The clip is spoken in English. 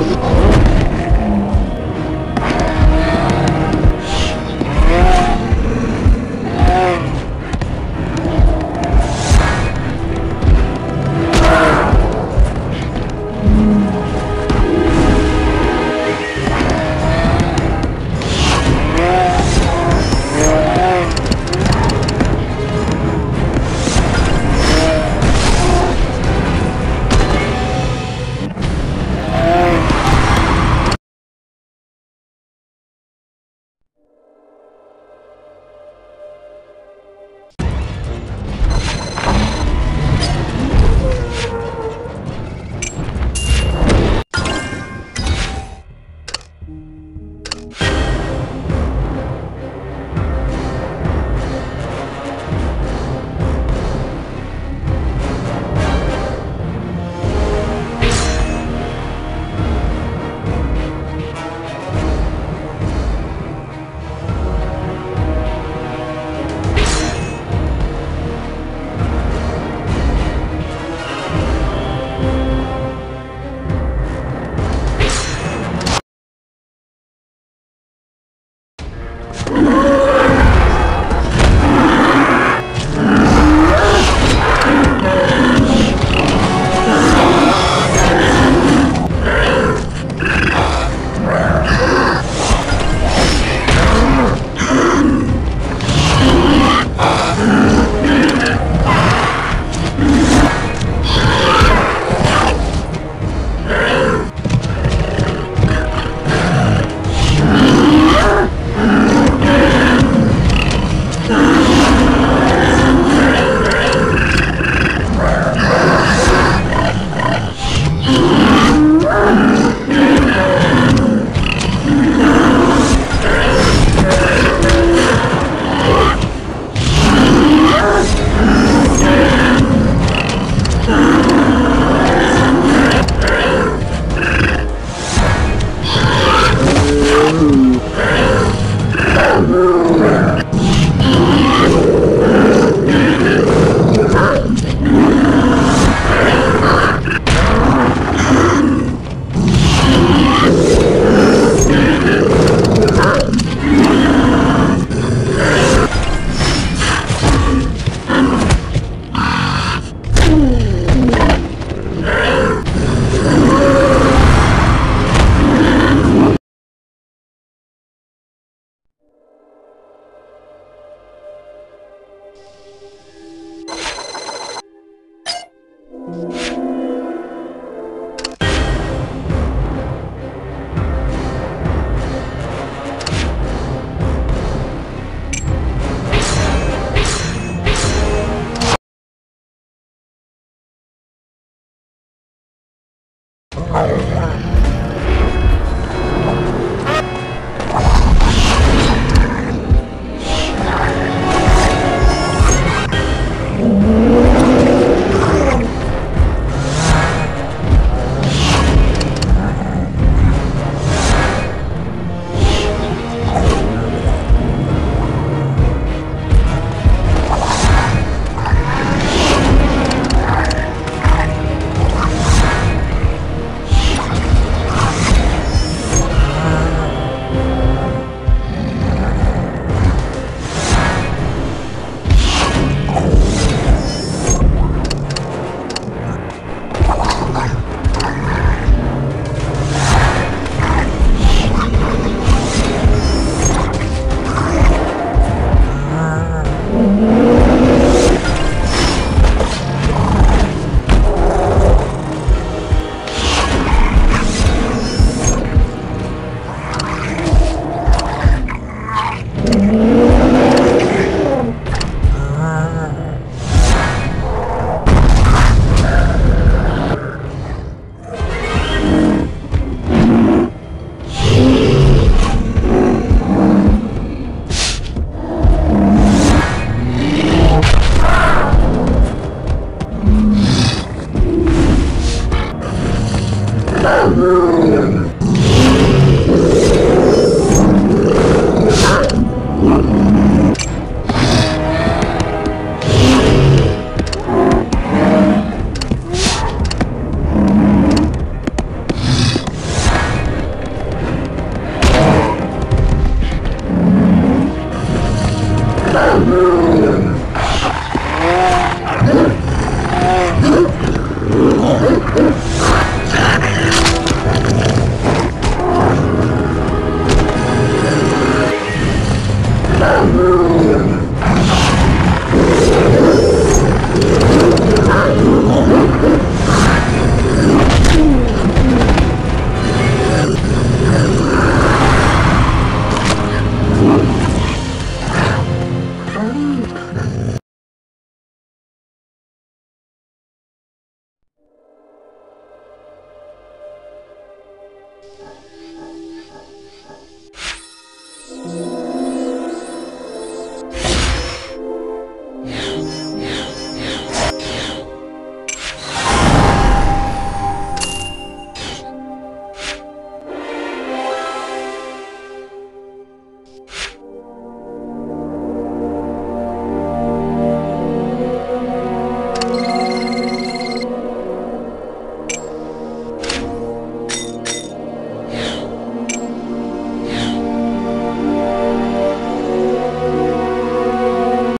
Oh. Alpha.